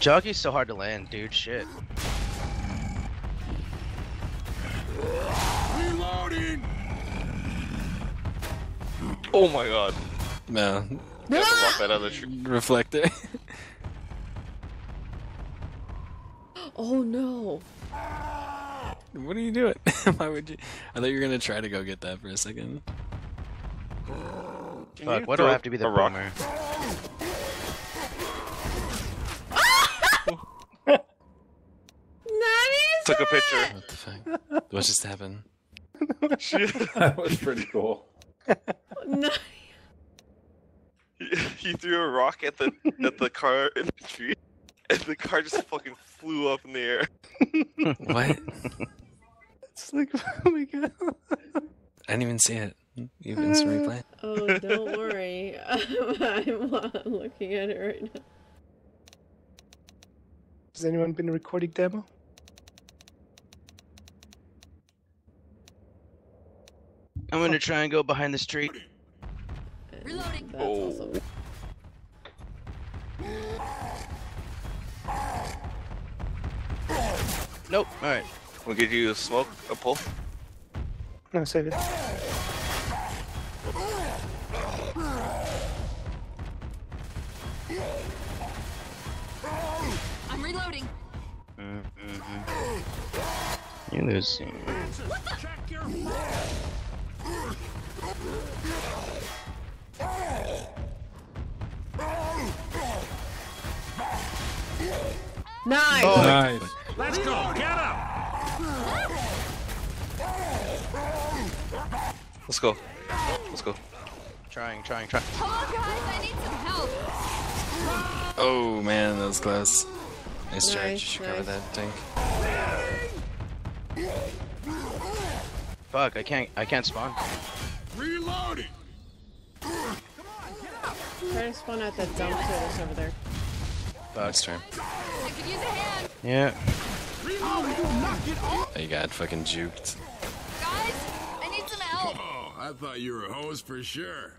Jockey's so hard to land, dude. Shit. Reloading. Oh my god. No. You have to walk that other. Reflecter. Oh no. what are you doing? Why would you? I thought you were gonna try to go get that for a second. Can Fuck, you why do I have to be the a rock? boomer? Nice. Took a picture. What the fuck? what just happened? that was pretty cool. Nice. he threw a rock at the at the car in the tree, and the car just fucking flew up in the air. What? It's like, oh my god. I didn't even see it. You've instant replay. Oh, don't worry. I'm looking at it right now. Has anyone been recording demo? I'm gonna try and go behind the street. Reloading. That's Oh. also. Nope. All right. We'll give you a smoke, a pull. No, save it. I'm reloading. Mm-hmm. You losing. Check your. Nice. Oh, Nice. Let's go. Get up. Let's go. Let's go. Trying, trying, trying. Come on, guys. I need some help. Oh man, that was close. Nice charge. You Nice, should cover that tank. Fuck, I can't, I can't spawn. Reloading. Try to spawn at that dumpster that's over there. Fuck. Nice turn. I could use a hand. Yeah. Reloading. Knock it off. Oh, you got fucking juked. Guys, I need some help. Oh, I thought you were a hose for sure.